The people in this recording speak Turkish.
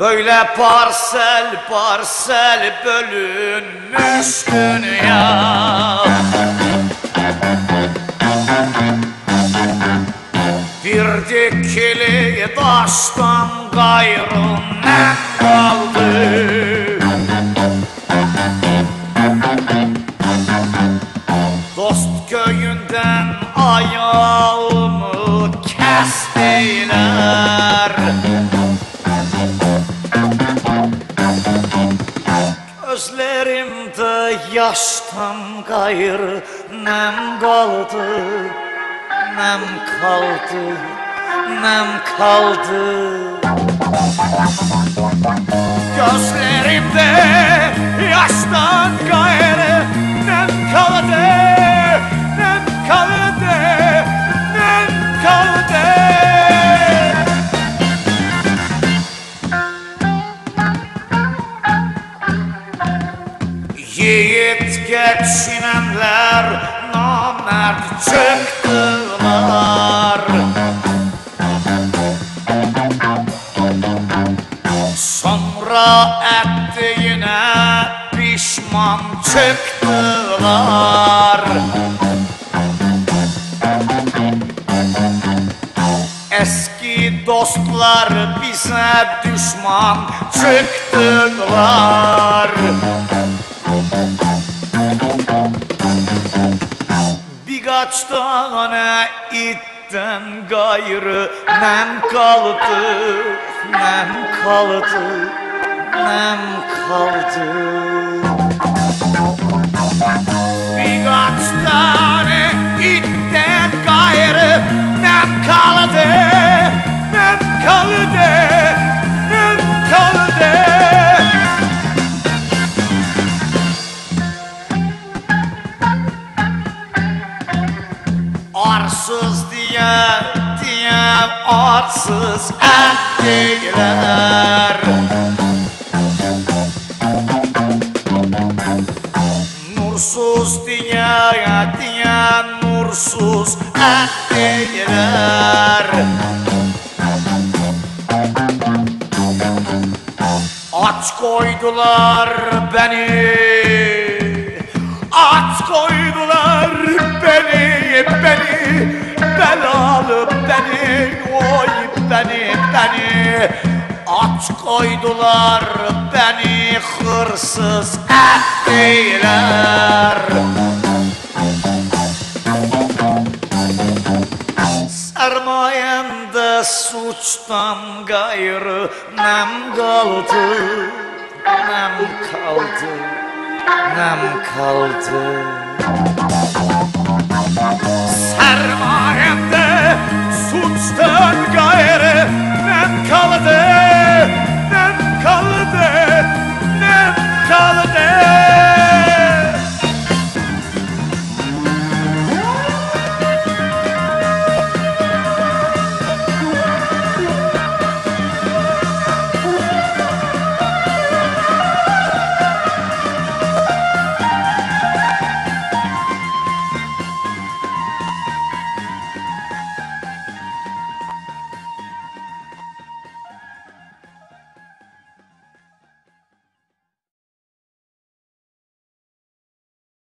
Böyle parsel parsel bölünmüş dünya. Bir dikili taştan gayrı ne kaldı? Dost köyünden ayağımı Gözlerimde yaştan gayrı nem kaldı Nem kaldı, nem kaldı. Gözlerimde Yiğit geçinenler namert çıktılar. Sonra ettiğine pişman çıktılar. Eski dostlar bize düşman çıktılar Birkaç tane itten gayrı nem kaldı, nem kaldı, nem kaldı. Birkaç Arsız diye diye arsız ettiler Nursuz diye diye nursuz ettiler Aç koydular beni Aç koydular beni, oy beni, beni. At koydular beni hırsız ettiler Sermayemde suçtan gayrı nem kaldı Nem kaldı, nem kaldı. Sermayemde